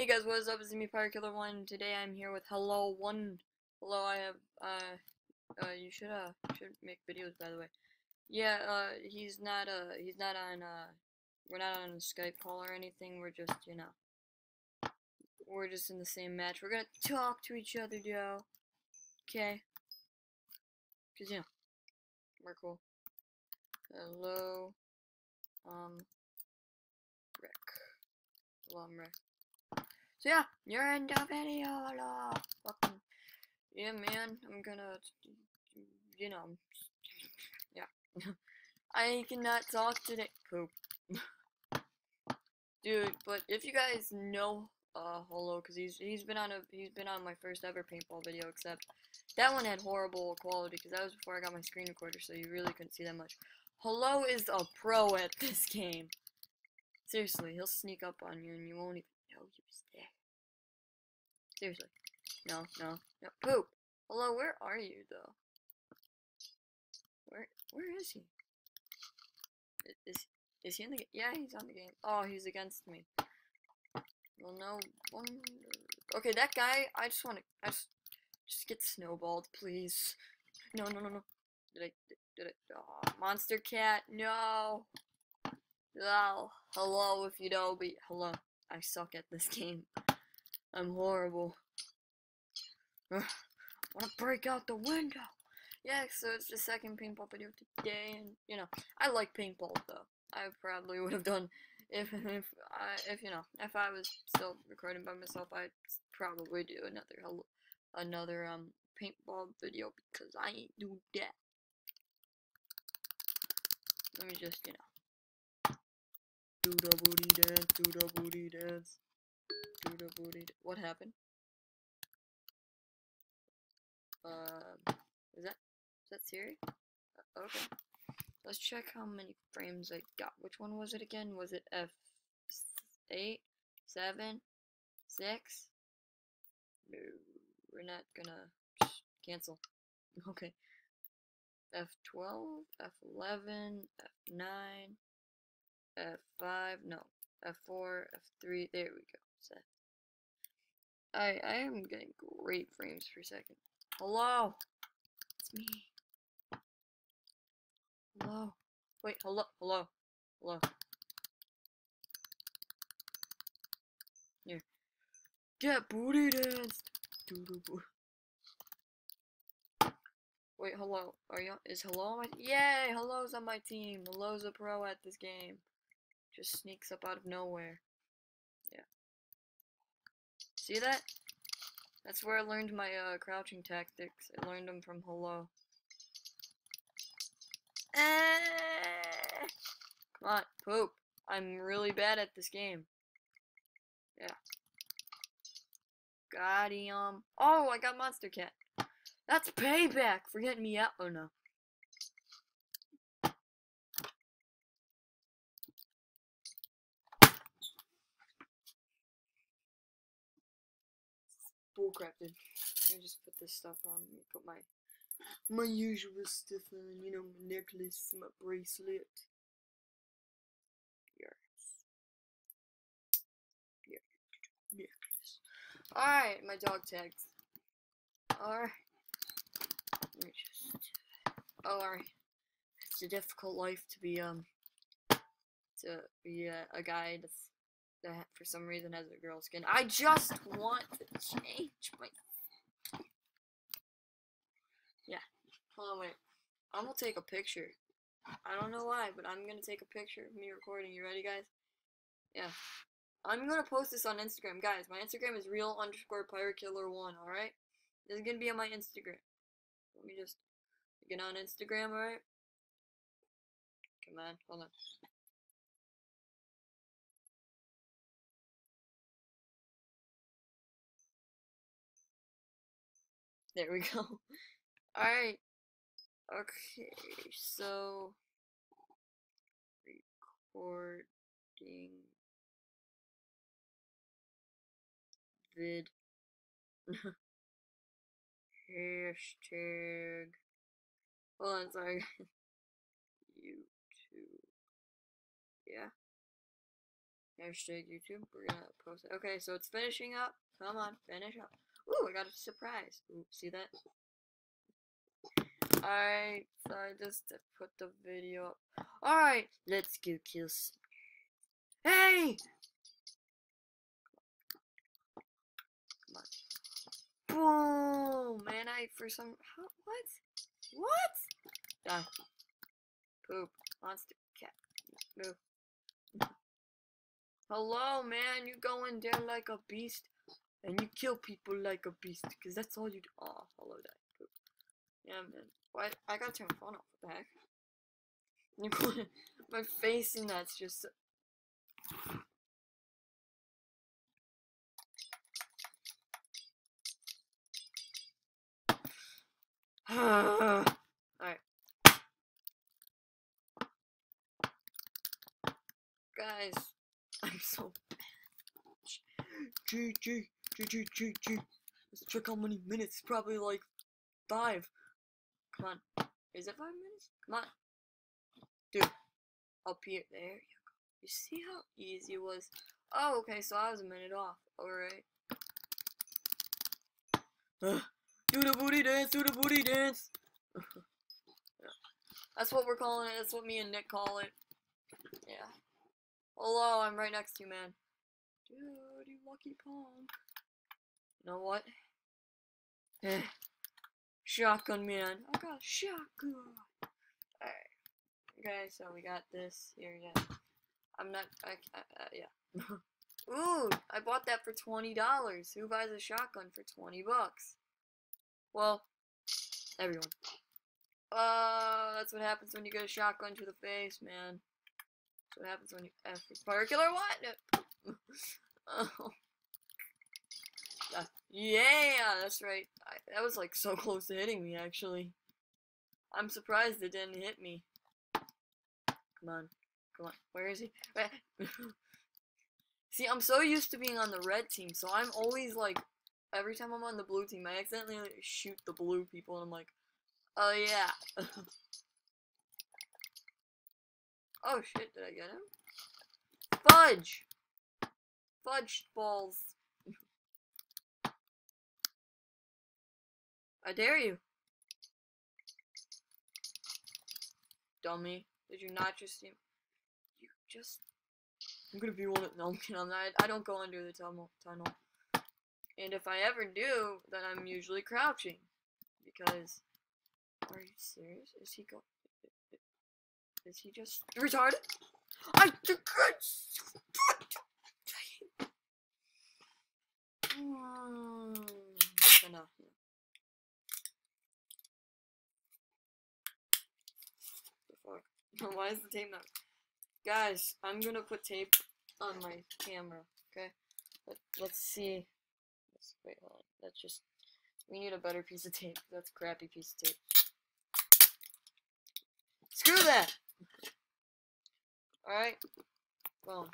Hey guys, what is up? It's me, Killer One. Today I'm here with Hello One. Hello, I have uh, uh, you should uh, should make videos by the way. Yeah, uh, he's not uh, he's not on uh, we're not on a Skype call or anything. We're just you know, we're just in the same match. We're gonna talk to each other, Joe. Okay. Cause you know, we're cool. Hello, um, Rick. Hello, I'm Rick. So yeah, you're in the video. Yeah, man. I'm gonna, you know, yeah. I cannot talk today. Poop. Dude, but if you guys know uh Holo, cause he's he's been on a he's been on my first ever paintball video, except that one had horrible quality, cause that was before I got my screen recorder, so you really couldn't see that much. Holo is a pro at this game. Seriously, he'll sneak up on you and you won't even know he was there. Seriously. No, no, no. Poop! Hello, where are you, though? Where, where is he? Is, is he in the game? Yeah, he's on the game. Oh, he's against me. Well, no, one... Okay, that guy, I just want to, I just, just get snowballed, please. No, no, no, no. Did I, did, I, oh, Monster Cat, no! Oh, hello if you know me. Hello. I suck at this game. I'm horrible. I want to break out the window. Yeah, so it's the second paintball video today, and you know, I like paintball though. I probably would have done if if I if you know if I was still recording by myself, I'd probably do another another um paintball video because I ain't do that. Let me just you know do the booty dance, do the booty dance, the what happened? Um, is that is that Siri? Uh, okay. Let's check how many frames I got. Which one was it again? Was it F eight, seven, six? No, we're not gonna cancel. Okay. F12, F11, F9, F5, no, F4, F3, there we go. I, I am getting great frames per second. Hello? It's me. Hello? Wait, hello, hello, hello. Here. Get booty danced! Doodle boo. Wait, hello. Are you? Is hello on my? Yay! Hello's on my team. Hello's a pro at this game. Just sneaks up out of nowhere. See that? That's where I learned my uh, crouching tactics. I learned them from Hello. Eh! Come on, poop. I'm really bad at this game. Yeah. Got him. Oh, I got Monster Cat. That's payback for getting me out. Oh no. Bullcrap. Let me just put this stuff on. Put my my usual stuff on. You know, my necklace, my bracelet. Yes. Yeah. Necklace. Alright, my dog tags. Alright. Let me just. Oh, alright. It's a difficult life to be, um. To be a, a guy that's that for some reason has a girl skin. I just want to change my. Yeah. Hold on, wait. I'm gonna take a picture. I don't know why, but I'm gonna take a picture of me recording. You ready, guys? Yeah. I'm gonna post this on Instagram, guys. My Instagram is real underscore pirate killer one. All right. This is gonna be on my Instagram. Let me just get on Instagram, all right? Come on, hold on. There we go. Alright. Okay, so recording vid hashtag hold on sorry YouTube yeah Hashtag YouTube. We're gonna post it. Okay, so it's finishing up. Come on, finish up. Ooh, I got a surprise. Ooh, see that? Alright, so I just put the video up. Alright, let's go kill. Hey! Boom! Man, I, for some, how, what? What? Die. Poop. Monster. Cat. Move. Hello, man. You going in there like a beast, and you kill people like a beast, because that's all you do. Oh, hello. Poop. Yeah, man. What? I gotta turn my phone off. What the heck? my face in that's just. Alright. Guys, I'm so G G Let's check how many minutes. Probably like five. Come on. Is it five minutes? Come on. Dude. Up here. There you go. You see how easy it was? Oh, okay, so I was a minute off. Alright. Do the booty dance, do the booty dance. yeah. That's what we're calling it. That's what me and Nick call it. Yeah. Hello, I'm right next to you, man. Dude, you lucky punk. You know what? Eh. Shotgun man. I got a shotgun. Alright. Okay, so we got this here, yeah. I'm not, I, uh, yeah. Ooh, I bought that for $20. Who buys a shotgun for 20 bucks? Well, everyone. Uh, that's what happens when you get a shotgun to the face, man. That's what happens when you F particular what? oh. Yeah, that's right. I, that was like so close to hitting me, actually. I'm surprised it didn't hit me. Come on. Come on. Where is he? See, I'm so used to being on the red team, so I'm always like, every time I'm on the blue team, I accidentally like, shoot the blue people, and I'm like, oh yeah. oh shit, did I get him? Fudge! Fudge balls. I dare you. Dummy. Did you not just see You just... I'm gonna be one of... No, I'm kidding. Not, I don't go under the tunnel. tunnel. And if I ever do, then I'm usually crouching. Because... Are you serious? Is he go... Is he just retarded? I... Why is the tape not? Guys, I'm gonna put tape on my camera. Okay. Let, let's see. Let's, wait, hold on. That's just. We need a better piece of tape. That's crappy piece of tape. Screw that. All right. Boom.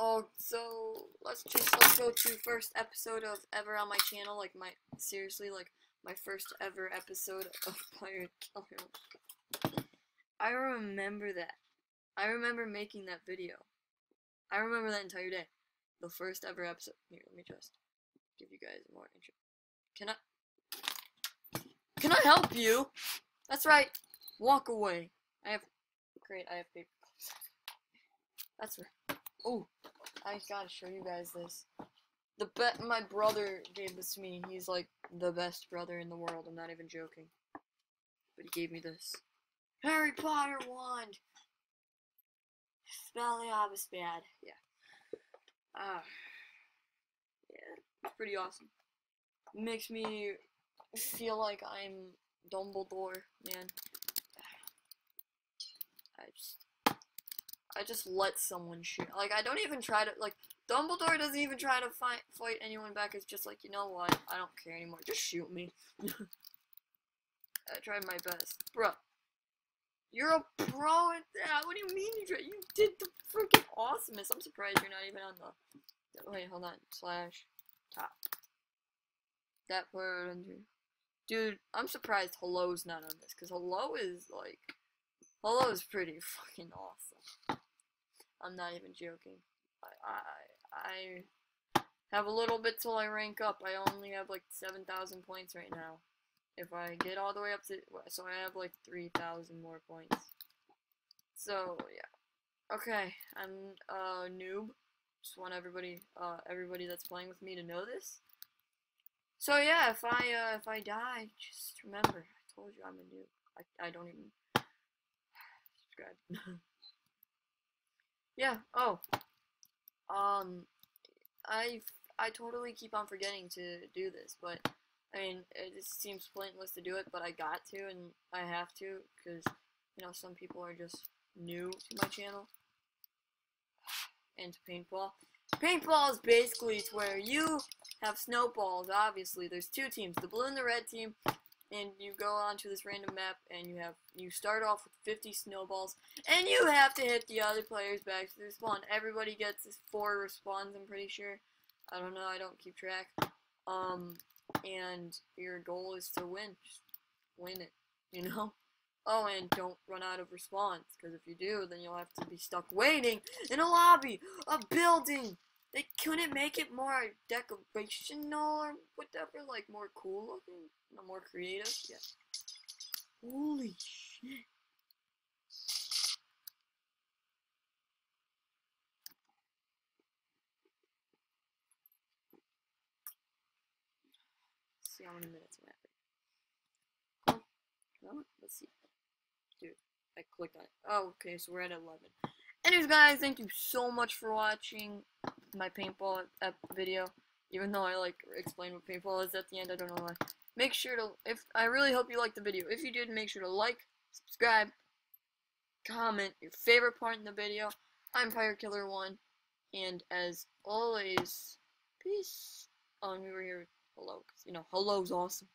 Oh, so let's just let's go to first episode of ever on my channel. Like my seriously, like my first ever episode of Pirate Killer. I remember that. I remember making that video. I remember that entire day. The first ever episode. Here, let me just give you guys more intro. Can I? Can I help you? That's right. Walk away. I have. Great, I have paper That's right. Oh, I gotta show you guys this. The bet my brother gave this to me. He's like the best brother in the world. I'm not even joking. But he gave me this. Harry Potter wand. Spelliobus bad. Yeah. Ah. Uh, yeah, it's pretty awesome. makes me feel like I'm Dumbledore, man. I just I just let someone shoot. Like I don't even try to like Dumbledore doesn't even try to fight fight anyone back. It's just like, you know what? I don't care anymore. Just shoot me. I tried my best. Bro. You're a pro at that. What do you mean you tried? You did the freaking awesomest. I'm surprised you're not even on the... Wait, hold on. Slash. Top. That part under... Dude, I'm surprised Hello's not on this. Because Hello is, like... Hello is pretty fucking awesome. I'm not even joking. I, I, I have a little bit till I rank up. I only have like 7,000 points right now. If I get all the way up to, so I have like 3,000 more points. So, yeah. Okay, I'm a noob. Just want everybody, uh, everybody that's playing with me to know this. So yeah, if I, uh, if I die, just remember, I told you I'm a noob. I, I don't even subscribe. yeah. Oh. Um. I I totally keep on forgetting to do this, but I mean, it seems pointless to do it, but I got to, and I have to, because you know some people are just new to my channel and to paintball. Paintball is basically where you have snowballs. Obviously, there's two teams: the blue and the red team and you go onto this random map and you have you start off with 50 snowballs and you have to hit the other players back to the spawn. Everybody gets four respawns, I'm pretty sure. I don't know, I don't keep track. Um and your goal is to win. Just win it, you know? Oh, and don't run out of respawns, because if you do, then you'll have to be stuck waiting in a lobby, a building, they couldn't make it more decorational or whatever, like more cool looking, more creative. Yeah. Holy shit. See how many minutes I'm at. Oh, come let's see. Dude, I clicked on it. Oh, okay, so we're at 11. Anyways, guys, thank you so much for watching my paintball video. Even though I like explain what paintball is at the end, I don't know why. Make sure to, if I really hope you liked the video. If you did, make sure to like, subscribe, comment your favorite part in the video. I'm Pirate Killer One, and as always, peace. Oh, and we were here. Hello, you know, hello's awesome.